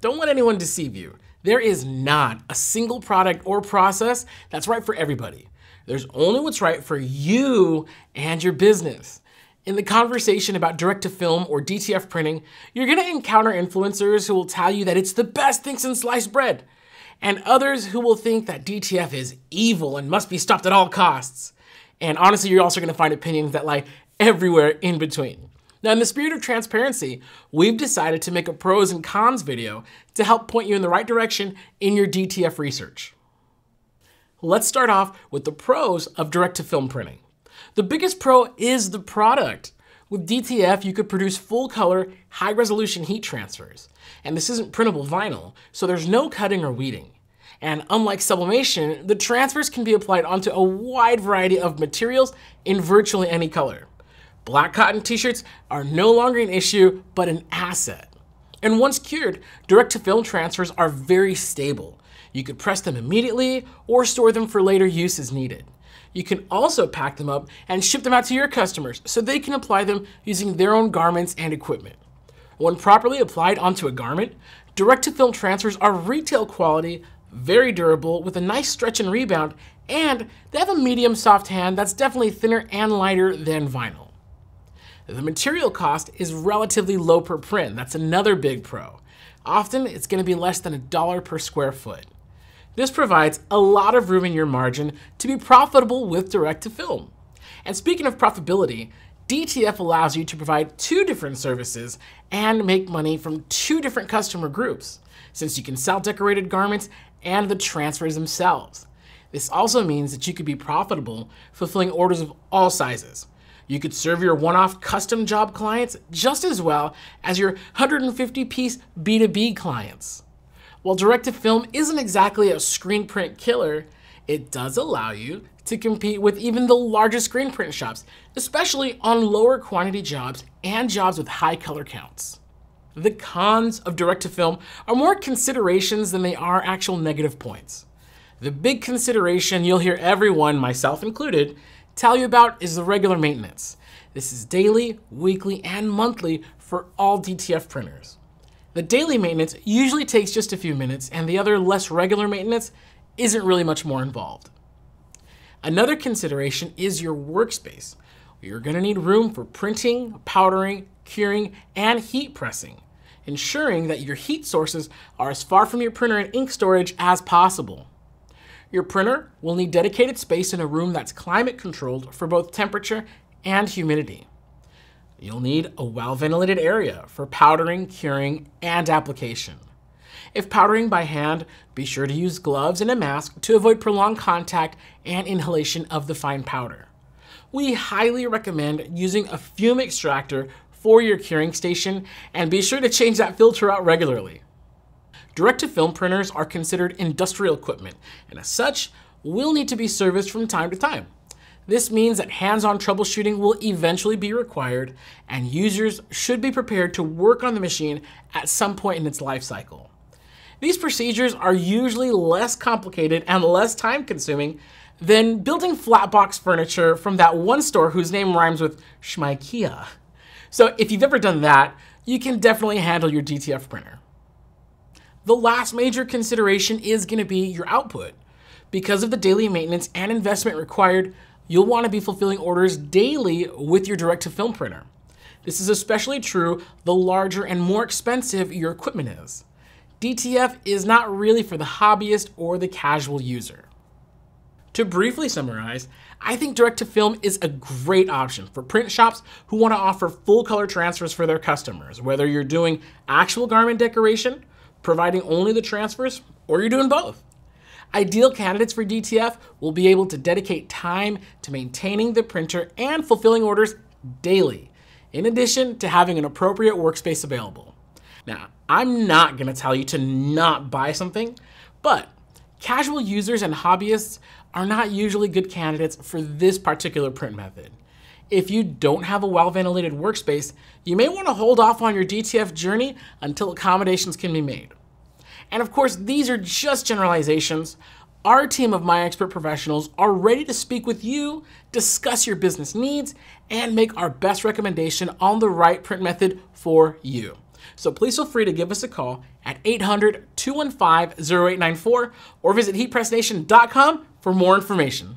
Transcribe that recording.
Don't let anyone deceive you. There is not a single product or process that's right for everybody. There's only what's right for you and your business. In the conversation about direct to film or DTF printing, you're gonna encounter influencers who will tell you that it's the best thing since sliced bread, and others who will think that DTF is evil and must be stopped at all costs. And honestly, you're also gonna find opinions that lie everywhere in between. Now, in the spirit of transparency, we've decided to make a pros and cons video to help point you in the right direction in your DTF research. Let's start off with the pros of direct to film printing. The biggest pro is the product. With DTF, you could produce full color, high resolution heat transfers. And this isn't printable vinyl, so there's no cutting or weeding. And unlike sublimation, the transfers can be applied onto a wide variety of materials in virtually any color. Black cotton t-shirts are no longer an issue, but an asset. And once cured, direct-to-film transfers are very stable. You could press them immediately or store them for later use as needed. You can also pack them up and ship them out to your customers so they can apply them using their own garments and equipment. When properly applied onto a garment, direct-to-film transfers are retail quality, very durable, with a nice stretch and rebound, and they have a medium soft hand that's definitely thinner and lighter than vinyl. The material cost is relatively low per print. That's another big pro. Often it's gonna be less than a dollar per square foot. This provides a lot of room in your margin to be profitable with direct to film. And speaking of profitability, DTF allows you to provide two different services and make money from two different customer groups, since you can sell decorated garments and the transfers themselves. This also means that you could be profitable fulfilling orders of all sizes, you could serve your one-off custom job clients just as well as your 150-piece B2B clients. While direct-to-film isn't exactly a screen print killer, it does allow you to compete with even the largest screen print shops, especially on lower quantity jobs and jobs with high color counts. The cons of direct-to-film are more considerations than they are actual negative points. The big consideration you'll hear everyone, myself included, tell you about is the regular maintenance. This is daily, weekly, and monthly for all DTF printers. The daily maintenance usually takes just a few minutes, and the other less regular maintenance isn't really much more involved. Another consideration is your workspace. You're going to need room for printing, powdering, curing, and heat pressing, ensuring that your heat sources are as far from your printer and ink storage as possible. Your printer will need dedicated space in a room that's climate controlled for both temperature and humidity. You'll need a well-ventilated area for powdering, curing, and application. If powdering by hand, be sure to use gloves and a mask to avoid prolonged contact and inhalation of the fine powder. We highly recommend using a fume extractor for your curing station and be sure to change that filter out regularly. Direct-to-film printers are considered industrial equipment, and as such, will need to be serviced from time to time. This means that hands-on troubleshooting will eventually be required, and users should be prepared to work on the machine at some point in its life cycle. These procedures are usually less complicated and less time-consuming than building flat box furniture from that one store whose name rhymes with Schmikea. So if you've ever done that, you can definitely handle your DTF printer. The last major consideration is going to be your output. Because of the daily maintenance and investment required, you'll want to be fulfilling orders daily with your direct-to-film printer. This is especially true the larger and more expensive your equipment is. DTF is not really for the hobbyist or the casual user. To briefly summarize, I think direct-to-film is a great option for print shops who want to offer full color transfers for their customers, whether you're doing actual garment decoration providing only the transfers, or you're doing both. Ideal candidates for DTF will be able to dedicate time to maintaining the printer and fulfilling orders daily, in addition to having an appropriate workspace available. Now, I'm not gonna tell you to not buy something, but casual users and hobbyists are not usually good candidates for this particular print method. If you don't have a well-ventilated workspace, you may want to hold off on your DTF journey until accommodations can be made. And of course, these are just generalizations. Our team of My Expert professionals are ready to speak with you, discuss your business needs, and make our best recommendation on the right print method for you. So please feel free to give us a call at at 800 215 0894 or visit heatpressnation.com for more information.